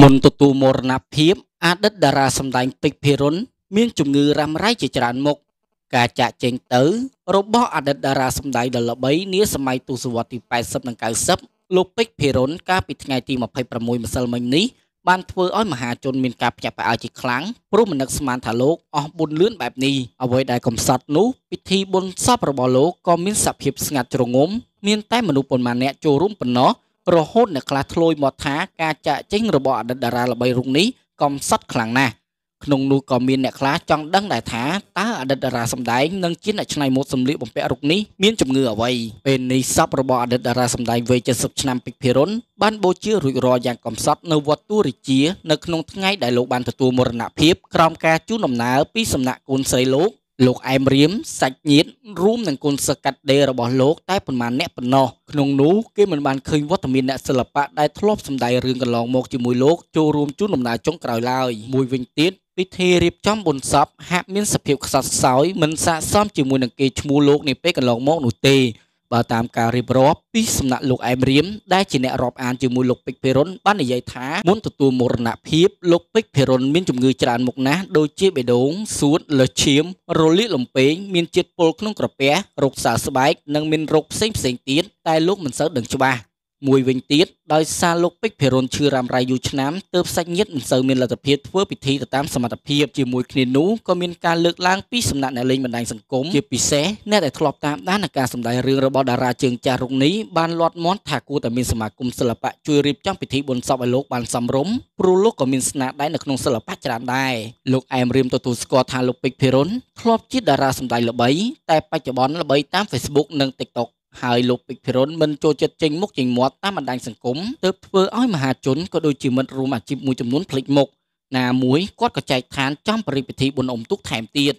មុនទទួលមរណភាពអតីតតារាសម្ដែងពេជ្រភិរុនមានជំងឺរ៉ាំរ៉ៃជាច្រើនមុខការចាក់ចេញទៅ របស់អតីតតារាសម្ដែងដ៏ល្បីនាសម័យទសវត្សរ៍ទី80និង90លោកពេជ្រភិរុនកាលពីថ្ងៃទី26ម្សិលមិញនេះបានធ្វើឲ្យមហាជនមានការភ្ញាក់ផ្អើលជាខ្លាំងព្រោះមិននឹកស្មានថាលោកអស់បុណ្យលឿនបែបនេះអ្វីដែលកំសត់នោះពិធីបុណ្យសពរបស់លោកក៏មានសភាពស្ងាត់ជ្រងំមានតែមនុស្សប៉ុន្មានអ្នកចូលរួមប៉ុណ្ណោះ រហូតអ្នកខ្លះធ្លោយមកថាការចាក់ចេញរបស់អតីតតារាល្បីរូបនេះកំសត់ខ្លាំងណាស់ក្នុងនោះក៏មានអ្នកខ្លះចង់ដឹងដែរថាតើអតីតតារាសម្ដែងនិងជាអ្នកច្នៃម៉ូដសម្លៀកបំពាក់រូបនេះមានជំងឺអ្វីពេលនេះសពរបស់អតីតតារាសម្ដែងវ័យ70ឆ្នាំពេជ្រភិរុនបានបូជារួចរាល់យ៉ាងកំសត់នៅវត្តទូរិជានៅក្នុងថ្ងៃដែលលោកបានទទួលមរណភាពក្រោមការជូនដំណើរពីសំណាក់កូនស្រីលោក លោកអែមរៀមសាច់ញាតិរួមនឹងគុណសិស្សកាត់ដេររបស់លោកតែប៉ុន្មានអ្នកប៉ុណ្ណោះក្នុងនោះគេមិនបានឃើញវត្តមានអ្នកសិល្បៈដែលធ្លាប់សម្ដែងរឿងកន្លងមកជាមួយលោកចូលរួមជូនដំណើរចុងក្រោយឡើយមួយវិញទៀតពិធីរៀបចំបុណ្យសពហាក់មានសភាពខ្សត់ខ្សោយមិនស័ក្តិសមជាមួយនឹងគេឈ្មោះលោកនាពេលកន្លងមកនោះទេ បើតាមការរៀបរាប់ពីសំណាក់លោកអែមរៀមដែលជាអ្នករាប់អានជាមួយលោកពេជ្រភិរុនបាននិយាយថាមុនទទួលមរណភាពលោកពេជ្រភិរុនមានជំងឺច្រើនមុខណាស់ដូចជាបេះដូងសួតលើសឈាមរលាកលំពេងមានជាតិពុលក្នុងក្រពះរោគសើស្បែកនិងមានរោគផ្សេងផ្សេងទៀតតែលោកមិនសូវដឹងច្បាស់ មួយវិញទៀតដោយសារលោកពេជ្រភិរុនឈឺរ៉ាំរ៉ៃយូរឆ្នាំទើបសាច់ញាតិមិនសូវមានលទ្ធភាពធ្វើពិធីទៅតាមសមត្ថភាពជាមួយគ្នានោះក៏មានការលើកឡើងពីសំណាក់អ្នកលេងបណ្ដាញសង្គមជាពិសេសអ្នកដែលធ្លាប់តាមដាននឹងការសម្ដែងរឿងរបស់តារាជើងចាស់រុកនេះបានលាត់មាត់ថាគួរតែមានសមាគមសិល្បៈជួយរៀបចំពិធីបុណ្យសពឲ្យលោកបានសមរម្យព្រោះលោកក៏មានស្នាដៃនៅក្នុងសិល្បៈច្រើនដែរលោកអែមរៀមទទួលស្គាល់ថាលោកពេជ្រភិរុនធ្លាប់ជាតារាសម្ដែងល្បីតែបច្ចុប្បន្នល្បីតាម Facebook និង TikTok ហើយលោកពេជ្រភិរុនមិនចូលចិត្តចេញមុខចេញមាត់តាមបណ្ដាញសង្គមទើបធ្វើឲ្យមហាជនក៏ដូចជាមិត្តរួមអាជីពមួយចំនួនភ្លេចមុខណាមួយគាត់ក៏ចែកឋានចំបរិបពិធីបុណ្យអុំទូកថែមទៀត